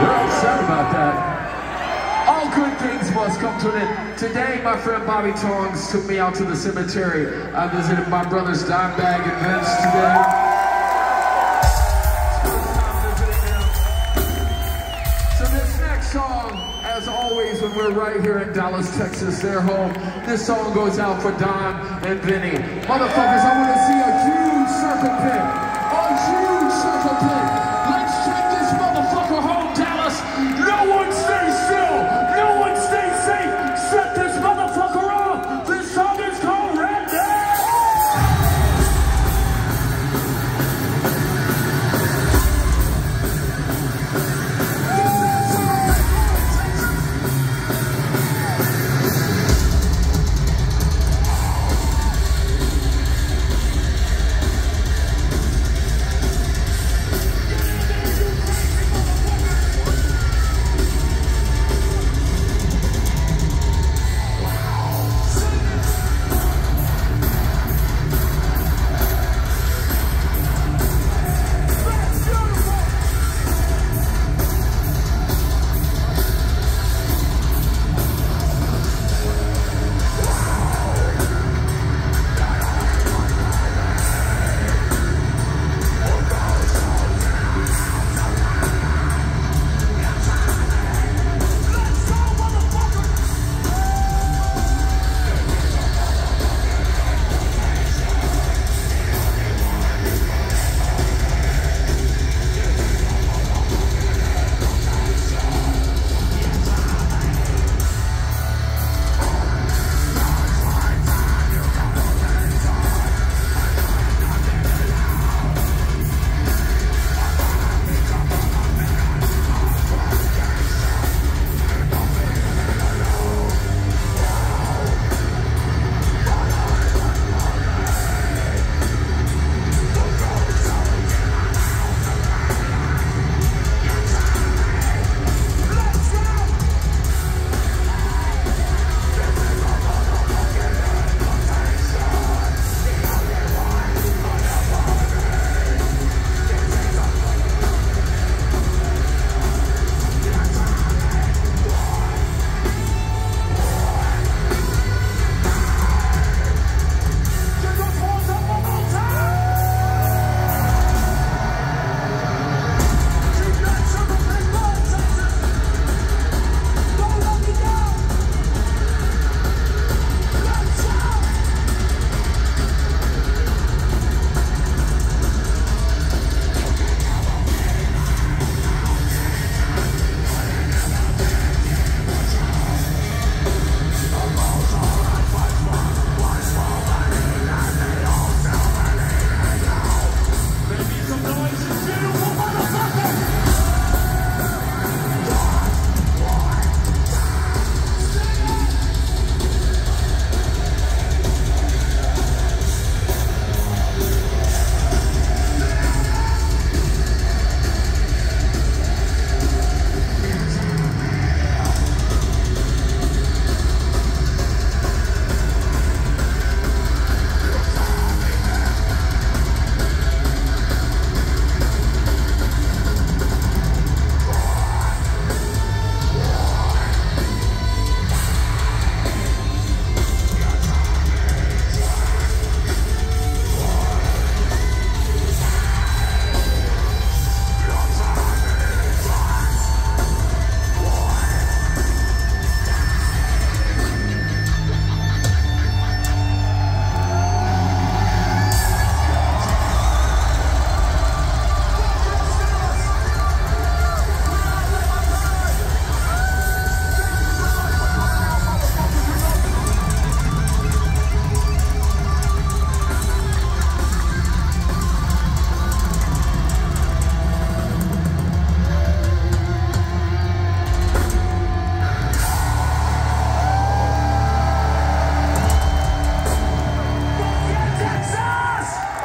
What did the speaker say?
You're upset about that. All good things must come to an end. Today, my friend Bobby Tongs took me out to the cemetery. I visited my brothers Dimebag and Vince today. So this next song, as always, when we're right here in Dallas, Texas, their home, this song goes out for Dime and Vinnie. Motherfuckers, I want to see a huge circle pit.